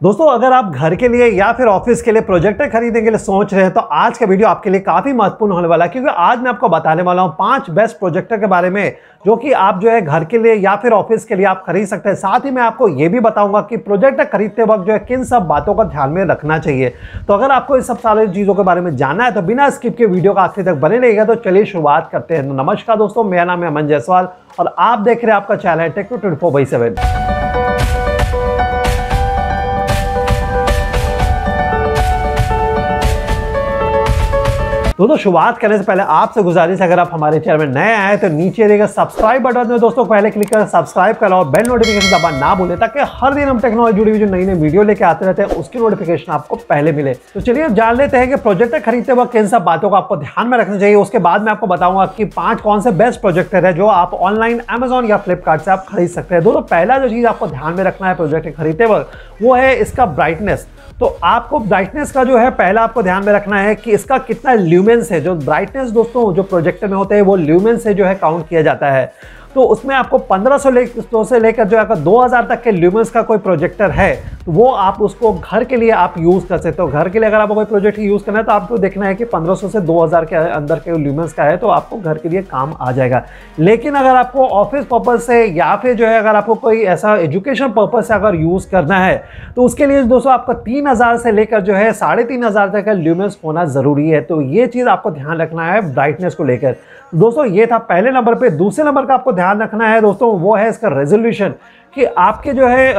दोस्तों, अगर आप घर के लिए या फिर ऑफ़िस के लिए प्रोजेक्टर खरीदने के लिए सोच रहे हैं तो आज का वीडियो आपके लिए काफ़ी महत्वपूर्ण होने वाला है, क्योंकि आज मैं आपको बताने वाला हूँ पाँच बेस्ट प्रोजेक्टर के बारे में, जो कि आप जो है घर के लिए या फिर ऑफ़िस के लिए आप खरीद सकते हैं। साथ ही मैं आपको ये भी बताऊँगा कि प्रोजेक्टर खरीदते वक्त जो है किन सब बातों का ध्यान में रखना चाहिए। तो अगर आपको इस सब सारी चीज़ों के बारे में जानना है तो बिना स्किप के वीडियो का आखिर तक बने रहेगा तो चलिए शुरुआत करते हैं। तो नमस्कार दोस्तों, मेरा नाम है अमन जायसवाल और आप देख रहे हैं आपका चैनल है techno twenty four by seven दोस्तों, शुरुआत करने से पहले आपसे गुजारिश अगर आप हमारे चैनल में नए आए तो नीचे देगा सब्सक्राइब बटन में दोस्तों पहले क्लिक कर सब्सक्राइब कर लो बेल नोटिफिकेशन दबा ना भूले, ताकि हर दिन हम टेक्नोलॉजी जुड़ी हुई जो नई नई वीडियो लेके आते रहते हैं, उसकी नोटिफिकेशन आपको पहले मिले। तो चलिए जान लेते हैं कि प्रोजेक्टर खरीदते वक्त किन सब बातों को आपको ध्यान में रखना चाहिए। उसके बाद मैं आपको बताऊँगा कि पाँच कौन से बेस्ट प्रोजेक्टर है जो आप ऑनलाइन अमेजोन या फ्लिपकार्ट से आप खरीद सकते हैं। दोस्तों, पहला जो चीज़ आपको ध्यान में रखना है प्रोजेक्टर खरीदते वक्त, वो है इसका ब्राइटनेस तो आपको ब्राइटनेस का जो है, पहला आपको ध्यान में रखना है कि इसका कितना ल्यूमेंस है। जो ब्राइटनेस दोस्तों, जो प्रोजेक्टर में होते हैं, वो ल्यूमेंस से जो है काउंट किया जाता है। तो उसमें आपको 1500 ले, से लेकर जो है 2000 तक के ल्यूमेंस का कोई प्रोजेक्टर है तो वो आप उसको घर के लिए आप यूज़ कर सकते हो। घर के लिए अगर आपको कोई प्रोजेक्ट यूज़ करना है तो आपको देखना है कि 1500 से 2000 के अंदर के ल्यूमेंस का है तो आपको घर के लिए काम आ जाएगा। लेकिन अगर आपको ऑफ़िस पर्पज़ से या फिर जो है अगर आपको कोई ऐसा एजुकेशन पर्पज़ से अगर यूज़ करना है तो उसके लिए दोस्तों आपको तीन हज़ार से लेकर जो है साढ़े तक का ल्यूमेंस होना ज़रूरी है। तो ये चीज़ आपको ध्यान रखना है ब्राइटनेस को लेकर। दोस्तों, ये था पहले नंबर पे। दूसरे नंबर का आपको ध्यान रखना है दोस्तों, वो है इसका रेजोल्यूशन कि आपके जो है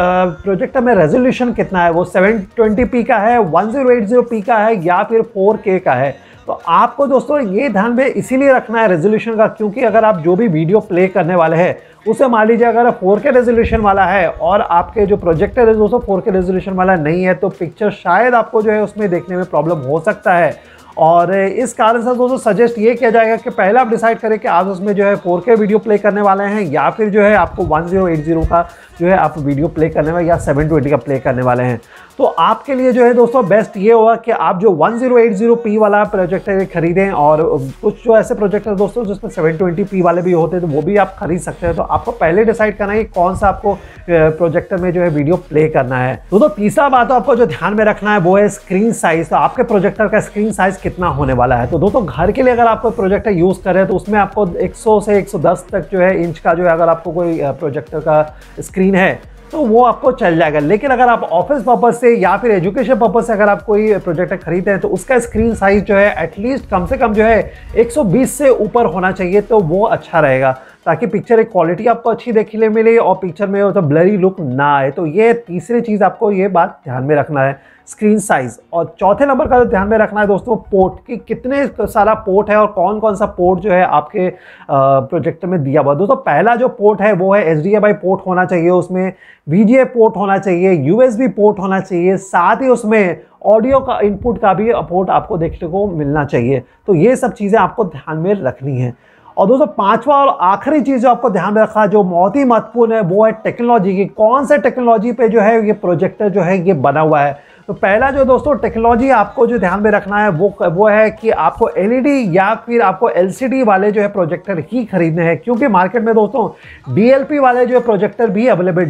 प्रोजेक्टर में रेजोल्यूशन कितना है? वो 720p का है 1080p का है या फिर 4K का है? तो आपको दोस्तों, ये ध्यान में इसीलिए रखना है रेजोल्यूशन का क्योंकि अगर आप जो भी वीडियो प्ले करने वाले हैं, उसे मान लीजिए अगर 4K रेजोल्यूशन वाला है और आपके जो प्रोजेक्टर है, दोस्तों 4K रेजोल्यूशन वाला नहीं है तो पिक्चर शायद आपको जो है उसमें देखने में प्रॉब्लम हो सकता है। और इस कारण से दोस्तों सजेस्ट ये किया जाएगा कि पहले आप डिसाइड करें कि आप उसमें जो है 4K वीडियो प्ले करने वाले हैं, या फिर जो है आपको 1080 का जो है आप वीडियो प्ले करने वाले या 720 का प्ले करने वाले हैं। तो आपके लिए जो है दोस्तों बेस्ट ये होगा कि आप जो 1080p वाला प्रोजेक्टर खरीदें और कुछ जो ऐसे प्रोजेक्टर दोस्तों, जिसमें 720p वाले भी होते हैं तो वो भी आप खरीद सकते हैं। तो आपको पहले डिसाइड करना है कि कौन सा आपको प्रोजेक्टर में जो है वीडियो प्ले करना है। दोस्तों, तीसरा बात तो आपको जो ध्यान में रखना है, वो है स्क्रीन साइज़ तो आपके प्रोजेक्टर का स्क्रीन साइज़ कितना होने वाला है? तो दोस्तों, घर के लिए अगर आपको प्रोजेक्टर यूज़ करें तो उसमें आपको एक सौ से एक सौ दस तक जो है इंच का जो है, अगर आपको कोई प्रोजेक्टर का स्क्रीन है तो वो आपको चल जाएगा। लेकिन अगर आप ऑफ़िस पर्पज से या फिर एजुकेशन पर्पज से अगर आप कोई प्रोजेक्ट खरीदते हैं तो उसका स्क्रीन साइज़ जो है एटलीस्ट कम से कम जो है 120 से ऊपर होना चाहिए तो वो अच्छा रहेगा। ताकि पिक्चर एक क्वालिटी आपको अच्छी देखने मिले और पिक्चर में मतलब ब्लरी लुक ना आए। तो ये तीसरी चीज़ आपको ये बात ध्यान में रखना है स्क्रीन साइज़ और चौथे नंबर का जो ध्यान में रखना है दोस्तों पोर्ट कि कितने सारा पोर्ट है और कौन कौन सा पोर्ट जो है आपके प्रोजेक्टर में दिया हुआ दोस्तों, पहला जो पोर्ट है वो है एच पोर्ट होना चाहिए उसमें वी पोर्ट होना चाहिए यूएसबी पोर्ट होना चाहिए, साथ ही उसमें ऑडियो का इनपुट का भी पोर्ट आपको देखने को मिलना चाहिए। तो ये सब चीज़ें आपको ध्यान में रखनी है। और दोस्तों, पांचवा और आखिरी चीज़ जो आपको ध्यान में रखा, जो बहुत ही महत्वपूर्ण है, वो है टेक्नोलॉजी की। कौन से टेक्नोलॉजी पे जो है ये प्रोजेक्टर जो है ये बना हुआ है? तो पहला जो दोस्तों टेक्नोलॉजी आपको जो ध्यान में रखना है, वो वो है कि आपको एलईडी या फिर आपको एलसीडी वाले जो है प्रोजेक्टर ही खरीदने हैं। क्योंकि मार्केट में दोस्तों डीएलपी वाले जो है प्रोजेक्टर भी अवेलेबल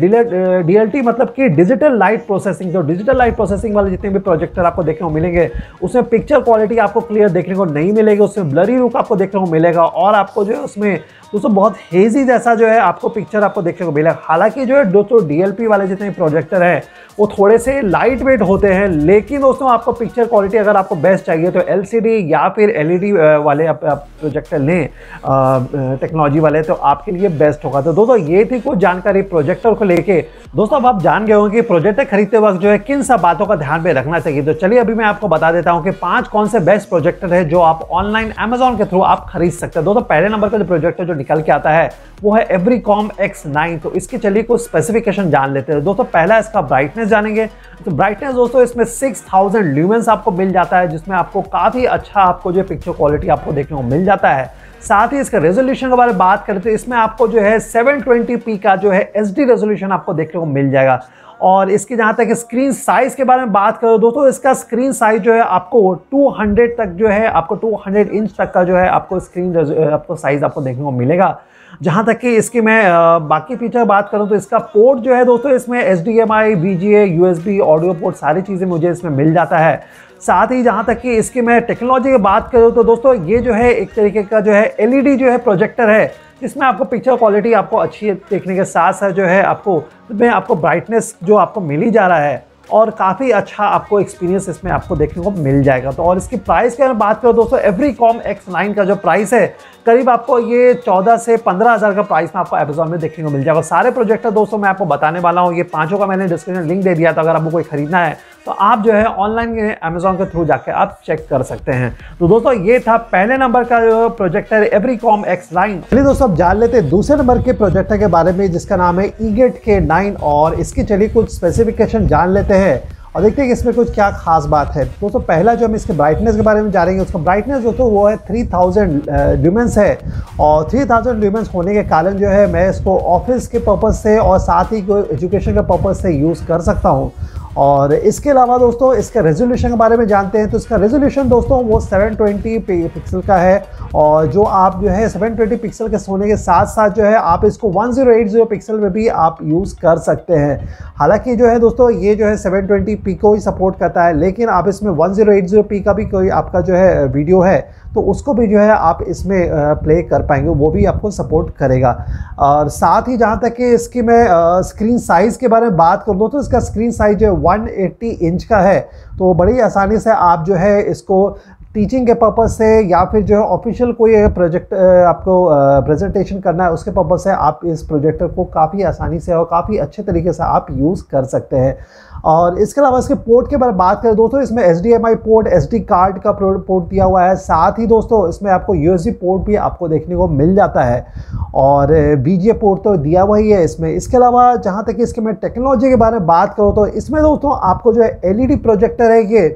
डीएलटी मतलब कि डिजिटल लाइट प्रोसेसिंग जो डिजिटल लाइट प्रोसेसिंग वाले जितने भी प्रोजेक्टर आपको देखने को मिलेंगे, उसमें पिक्चर क्वालिटी आपको क्लियर देखने को नहीं मिलेगी, उसमें ब्लरी लुक आपको देखने को मिलेगा और आपको जो है उसमें दोस्तों, बहुत हेजी जैसा जो है आपको पिक्चर आपको देखने को मिलेगा। हालाँकि जो है दोस्तों डीएलपी वाले जितने प्रोजेक्टर हैं, वो थोड़े से लाइट वेट होते हैं लेकिन दोस्तों आपको पिक्चर क्वालिटी अगर आपको बेस्ट चाहिए तो एलसीडी या फिर एलईडी वाले आप, आप प्रोजेक्टर लें टेक्नोलॉजी वाले तो आपके लिए बेस्ट होगा। तो दोस्तों ये थी कुछ जानकारी प्रोजेक्टर को लेके। दोस्तों अब आप जान गए होंगे कि प्रोजेक्टर खरीदते वक्त जो है किन सब बातों का ध्यान में रखना चाहिए। तो चलिए अभी मैं आपको बता देता हूँ कि पाँच कौन से बेस्ट प्रोजेक्टर है जो आप ऑनलाइन अमेजोन के थ्रू आप खरीद सकते हैं। दोस्तों पहले नंबर का जो प्रोजेक्टर जो निकल के आता है वो है एवरीकॉम एक्स नाइन तो इसके चलिए कुछ स्पेसिफिकेशन जान लेते हैं। दोस्तों पहला इसका ब्राइटनेस जानेंगे। तो ब्राइटनेस दोस्तों इसमें 6000 ल्यूमेंस आपको मिल जाता है, जिसमें आपको काफ़ी अच्छा आपको जो पिक्चर क्वालिटी आपको देखने को मिल जाता है। साथ ही इसका रेजोल्यूशन के बारे में बात करें तो इसमें आपको जो है 720p का जो है एच रेजोल्यूशन आपको देखने को मिल जाएगा। और इसकी जहाँ तक स्क्रीन साइज़ के बारे में बात करो, दोस्तों, इसका स्क्रीन साइज़ जो है आपको 200 तक जो है, आपको 200 इंच तक का जो है आपको स्क्रीन आपको साइज़ आपको देखने को मिलेगा। जहाँ तक कि इसकी मैं बाकी फीचर बात करूँ तो इसका पोर्ट जो है दोस्तों, इसमें H D M I B G A U S B audio port सारी चीज़ें मुझे इसमें मिल जाता है। साथ ही जहाँ तक कि इसकी मैं टेक्नोलॉजी की बात करूँ तो दोस्तों, ये जो है एक तरीके का जो है एलईडी जो है प्रोजेक्टर है। जिसमें आपको पिक्चर क्वालिटी आपको अच्छी देखने के साथ साथ जो है आपको, में आपको ब्राइटनेस जो आपको मिल ही जा रहा है और काफ़ी अच्छा आपको एक्सपीरियंस इसमें आपको देखने को मिल जाएगा। तो और इसकी प्राइस की अगर बात करो दोस्तों एवरी कॉम एक्स नाइन का जो प्राइस है, करीब आपको ये 14 से पंद्रह हज़ार का प्राइस में आपको अमेजोन में देखने को मिल जाएगा। सारे प्रोजेक्टर दोस्तों, मैं आपको बताने वाला हूँ, ये पाँचों का मैंने डिस्क्रिप्शन लिंक दे दिया था, अगर आपको कोई खरीदना है तो आप जो है ऑनलाइन अमेजोन के थ्रू जाके आप चेक कर सकते हैं। तो दोस्तों, ये था पहले नंबर का जो projector Everycom X nine चलिए दोस्तों, अब जान लेते हैं दूसरे नंबर के प्रोजेक्टर के बारे में, जिसका नाम है ईगेट के नाइन और इसकी चलिए कुछ स्पेसिफिकेशन जान लेते हैं और देखते हैं कि इसमें कुछ क्या खास बात है। दोस्तों, पहला जो हम इसके ब्राइटनेस के बारे में जानेंगे उसका ब्राइटनेस दोस्तों, वो है 3000 थाउज़ेंड ल्यूमेंस है। और 3000 थाउज़ेंड ल्यूमेंस होने के कारण जो है, मैं इसको ऑफ़िस के पर्पज़ से और साथ ही कोई एजुकेशन के पर्पज़ से यूज़ कर सकता हूँ। और इसके अलावा दोस्तों, इसका रेजोल्यूशन के बारे में जानते हैं तो इसका रेजोल्यूशन दोस्तों, वो 720 पिक्सल का है। और जो आप जो है 720 पिक्सल के सोने के साथ साथ जो है, आप इसको 1080 पिक्सल में भी आप यूज़ कर सकते हैं। हालाँकि जो है दोस्तों, ये जो है 720 पी को ही सपोर्ट करता है, लेकिन आप इसमें 1080 पी का भी कोई आपका जो है वीडियो है तो उसको भी जो है आप इसमें प्ले कर पाएँगे, वो भी आपको सपोर्ट करेगा। और साथ ही जहाँ तक कि इसकी मैं स्क्रीन साइज़ के बारे में बात कर दूँ तो इसका स्क्रीन साइज़ जो है 180 इंच का है। तो बड़ी आसानी से आप जो है इसको टीचिंग के पर्पज़ से या फिर जो है ऑफिशियल कोई प्रोजेक्ट आपको प्रेजेंटेशन करना है, उसके पर्पज़ से आप इस प्रोजेक्टर को काफ़ी आसानी से और काफ़ी अच्छे तरीके से आप यूज़ कर सकते हैं। और इसके अलावा इसके पोर्ट के बारे में बात करें, दोस्तों, इसमें एच पोर्ट एसडी कार्ड का पोर्ट दिया हुआ है। साथ ही दोस्तों, इसमें आपको यू पोर्ट भी आपको देखने को मिल जाता है। और बी पोर्ट तो दिया हुआ ही है इसमें। इसके अलावा जहाँ तक इसके मैं टेक्नोलॉजी के बारे में बात करूँ तो इसमें दोस्तों आपको जो है LED प्रोजेक्टर है ये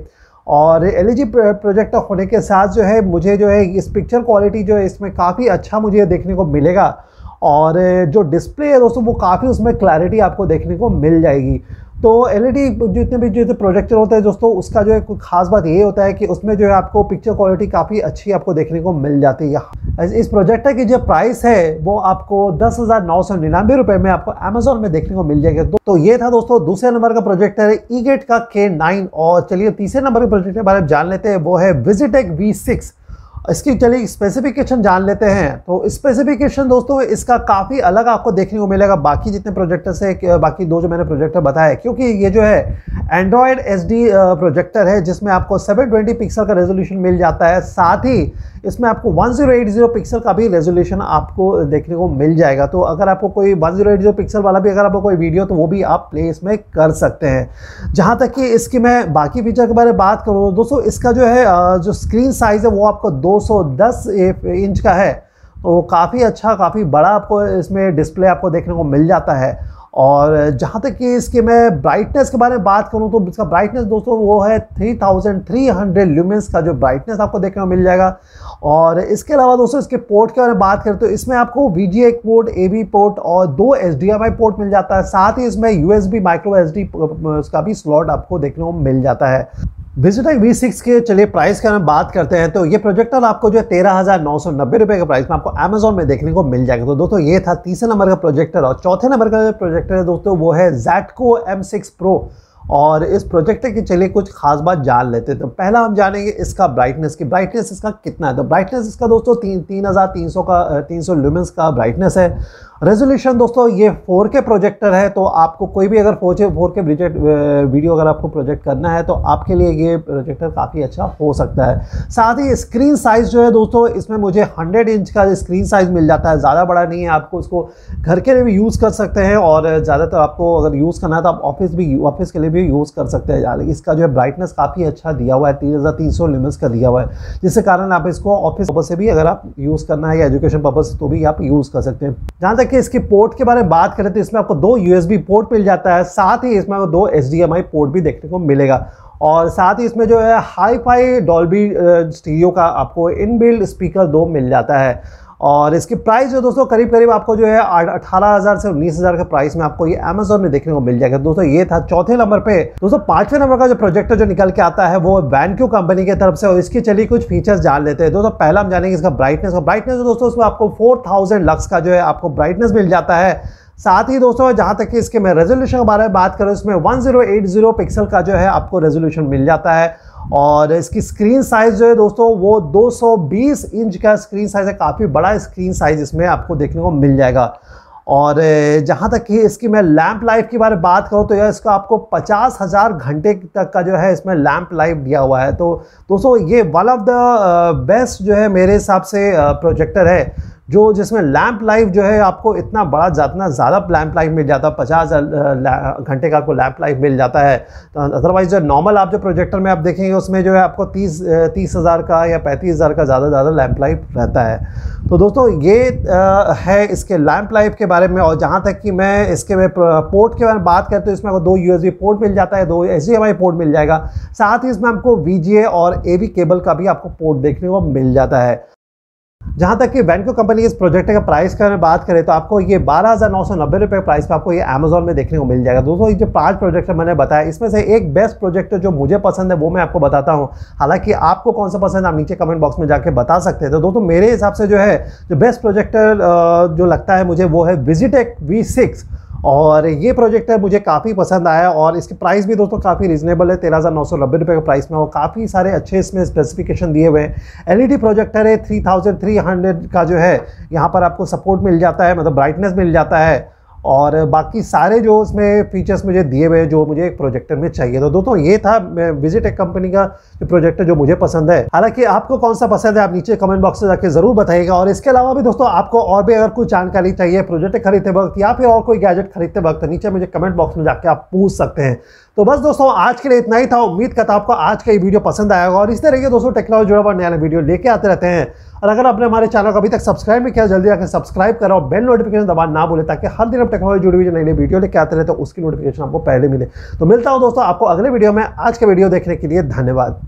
और एल ई प्रोजेक्ट होने के साथ जो है, मुझे जो है, इस पिक्चर क्वालिटी जो है, इसमें काफ़ी अच्छा मुझे देखने को मिलेगा। और जो डिस्प्ले है दोस्तों, वो काफ़ी उसमें क्लैरिटी आपको देखने को मिल जाएगी। तो एल जितने भी जो प्रोजेक्टर होते हैं दोस्तों उसका जो है खास बात ये होता है कि उसमें जो है आपको पिक्चर क्वालिटी काफ़ी अच्छी आपको देखने को मिल जाती है इस प्रोजेक्टर की जो प्राइस है वो आपको दस हज़ार नौ सौ निन्यानवे रुपये में आपको अमेजोन में देखने को मिल जाएगा। तो, तो ये था दोस्तों दूसरे नंबर का प्रोजेक्टर है ई गेट का के नाइन और चलिए तीसरे नंबर के प्रोजेक्टर के बारे में जान लेते हैं वो है विजिटेक वी सिक्स इसकी चलिए स्पेसिफिकेशन जान लेते हैं। तो स्पेसिफिकेशन दोस्तों, इसका काफ़ी अलग आपको देखने को मिलेगा। बाकी जितने प्रोजेक्टर्स से बाकी दो जो मैंने प्रोजेक्टर बताया क्योंकि ये जो है एंड्रॉयड एच प्रोजेक्टर है, जिसमें आपको 720 पिक्सल का रेजोल्यूशन मिल जाता है। साथ ही इसमें आपको 1080 पिक्सल का भी रेजोल्यूशन आपको देखने को मिल जाएगा। तो अगर आपको कोई 1080 पिक्सल वाला भी, अगर आपको कोई वीडियो तो वो भी आप प्ले इसमें कर सकते हैं। जहाँ तक कि इसकी मैं बाकी फीचर के बारे में बात करूँ, दोस्तों, इसका जो है जो स्क्रीन साइज़ है, वो आपको 210 इंच का है। तो काफ़ी अच्छा काफ़ी बड़ा आपको इसमें डिस्प्ले आपको देखने को मिल जाता है। और जहाँ तक कि इसके मैं ब्राइटनेस के बारे में बात करूँ तो इसका ब्राइटनेस दोस्तों वो है 3300 ल्यूमेंस का जो ब्राइटनेस आपको देखने को मिल जाएगा। और इसके अलावा दोस्तों इसके पोर्ट के बारे में बात करें तो इसमें आपको वी पोर्ट ए पोर्ट और दो एस पोर्ट मिल जाता है। साथ ही इसमें यू एस माइक्रो एस का भी स्लॉट आपको देखने को मिल जाता है। विजिटेक वी सिक्स के, चलिए प्राइस के हम बात करते हैं। तो ये प्रोजेक्टर आपको जो है तेरह हज़ार नौ सौ नब्बे रुपये के प्राइस में आपको अमेजोन में देखने को मिल जाएगा। तो दोस्तों, ये था तीसरे नंबर का प्रोजेक्टर और चौथे नंबर का जो प्रोजेक्टर है दोस्तों, वो है जैटको एम सिक्स प्रो और इस प्रोजेक्टर की चलिए कुछ खास बात जान लेते हैं। तो पहला हम जानेंगे इसका ब्राइटनेस की। ब्राइटनेस इसका कितना है? तो ब्राइटनेस इसका दोस्तों, तीन तीन हज़ार तीन सौ का तीन सौ ल्यूमेंस का ब्राइटनेस है। रेजोल्यूशन दोस्तों, ये 4K प्रोजेक्टर है तो आपको कोई भी अगर four four K project video अगर आपको प्रोजेक्ट करना है तो आपके लिए ये प्रोजेक्टर काफ़ी अच्छा हो सकता है। साथ ही स्क्रीन साइज़ जो है, दोस्तों, इसमें मुझे 100 इंच का स्क्रीन साइज़ मिल जाता है। ज़्यादा बड़ा नहीं है, आपको इसको घर के लिए भी यूज़ कर सकते हैं, और ज़्यादातर आपको अगर यूज़ करना है तो आप ऑफ़िस भी ऑफ़िस के लिए भी यूज़ कर सकते हैं। इसका जो है ब्राइटनेस काफ़ी अच्छा दिया हुआ है, तीन हज़ार तीन सौ लिमिट्स का दिया हुआ है, जिसके कारण आप इसको ऑफ़िस पर्पज़ से भी अगर आप यूज़ करना है, या एजुकेशन पर्पज़ तो भी आप यूज़ कर सकते हैं। जहाँ तक कि इसकी पोर्ट के बारे में बात करें तो इसमें आपको दो यूएसबी पोर्ट मिल जाता है, साथ ही इसमें आपको दो एच पोर्ट भी देखने को मिलेगा। और साथ ही इसमें जो है हाई फाई डॉल्बी स्टीरियो का आपको इनबिल्ड स्पीकर दो मिल जाता है। और इसकी प्राइस जो दोस्तों, करीब करीब आपको जो है अठारह हज़ार से उन्नीस हज़ार के प्राइस में आपको ये अमेजोन में देखने को मिल जाएगा। दोस्तों, ये था चौथे नंबर पे। दोस्तों, पाँचवें नंबर का जो प्रोजेक्टर जो निकल के आता है, वो वैनक्यू कंपनी की तरफ़ से। और इसकी चलिए कुछ फीचर्स जान लेते हैं। दोस्तों, पहला हम जानेंगे इसका ब्राइटनेस और ब्राइटनेस दोस्तों, उसमें आपको फोर थाउज़ेंड लक्स का जो है आपको ब्राइटनेस मिल जाता है। साथ ही दोस्तों, जहाँ तक कि इसके मैं रेजोल्यूशन के बारे में बात करूँ, इसमें 1080 पिक्सल का जो है आपको रेजोल्यूशन मिल जाता है। और इसकी स्क्रीन साइज़ जो है दोस्तों, वो 220 इंच का स्क्रीन साइज़ है, काफ़ी बड़ा स्क्रीन साइज़ इसमें आपको देखने को मिल जाएगा। और जहाँ तक कि इसकी मैं लैंप लाइफ के बारे में बात करूँ तो यह इसका आपको पचास हज़ार घंटे तक का जो है इसमें लैंप लाइफ दिया हुआ है। तो दोस्तों, ये वन ऑफ़ द बेस्ट जो है मेरे हिसाब से प्रोजेक्टर है। जो जिसमें लैंप लाइफ जो है आपको इतना बड़ा जितना ज़्यादा लैंप लाइफ मिल जाता है पचास घंटे का आपको लैंप लाइफ मिल जाता है। तो अदरवाइज़ जो नॉर्मल आप जो प्रोजेक्टर में आप देखेंगे, उसमें जो है आपको तीस तीस हज़ार का या पैंतीस हज़ार का ज़्यादा ज़्यादा लैंप लाइफ रहता है। तो दोस्तों ये है इसके लैंप लाइफ के बारे में और जहाँ तक कि मैं इसके पोर्ट के बारे में बात करते तो इसमें आपको दो यूएसबी पोर्ट मिल जाता है, दो एच पोर्ट मिल जाएगा। साथ ही इसमें आपको वीजीए और एवी केबल का भी आपको पोर्ट देखने को मिल जाता है। जहाँ तक कि वैनको कंपनी के इस प्रोजेक्ट का प्राइस का बात करें तो आपको ये बारह हज़ार नौ सौ नब्बे रुपये प्राइस पर आपको ये अमेजोन में देखने को मिल जाएगा। दोस्तों, ये जो पाँच प्रोजेक्ट मैंने बताया, इसमें से एक बेस्ट प्रोजेक्ट जो मुझे पसंद है, वो मैं आपको बताता हूँ। हालाँकि आपको कौन सा पसंद आप नीचे कमेंट बॉक्स में जाकर बता सकते हैं। तो दोस्तों, मेरे हिसाब से जो है, जो बेस्ट प्रोजेक्ट जो लगता है मुझे, वो है विजिटेक वी सिक्स और ये प्रोजेक्टर मुझे काफ़ी पसंद आया और इसकी प्राइस भी दोस्तों काफ़ी रीजनेबल है। तेरह हज़ार नौ सौ नब्बे रुपये का प्राइस में और काफ़ी सारे अच्छे इसमें स्पेसिफिकेशन दिए हुए हैं। एलईडी प्रोजेक्टर है थ्री थाउज़ेंड थ्री हंड्रेड का जो है, यहाँ पर आपको सपोर्ट मिल जाता है मतलब ब्राइटनेस मिल जाता है। और बाकी सारे जो उसमें फीचर्स मुझे दिए हुए जो मुझे एक प्रोजेक्टर में चाहिए तो दोस्तों, ये था विज़िट एक कंपनी का जो प्रोजेक्टर जो मुझे पसंद है। हालाँकि आपको कौन सा पसंद है, आप नीचे कमेंट बॉक्स में जाके ज़रूर बताइएगा। और इसके अलावा भी दोस्तों, आपको और भी अगर कुछ जानकारी चाहिए प्रोजेक्ट खरीदते वक्त या फिर और कोई गैजेट खरीदते वक्त, नीचे मुझे कमेंट बॉक्स में जाके आप पूछ सकते हैं। तो बस दोस्तों, आज के लिए इतना ही था। उम्मीद करता आपको आज का ये वीडियो पसंद आएगा और इस तरह के दोस्तों टेक्नोलॉजी जुड़ा हुआ नया वीडियो लेके आते रहते हैं। और अगर आपने हमारे चैनल को अभी तक सब्सक्राइब नहीं किया, जल्दी आकर सब्सक्राइब करो और बेल नोटिफिकेशन दबा ना बोले ताकि हर दिन हम टेक्नोलॉजी जुड़ी हुई नई नई वीडियो लेके आते रहे तो उसकी नोटिफिकेशन आपको पहले मिले। तो मिलता हूँ दोस्तों, आपको अगले वीडियो में आज के वीडियो देखने के लिए धन्यवाद।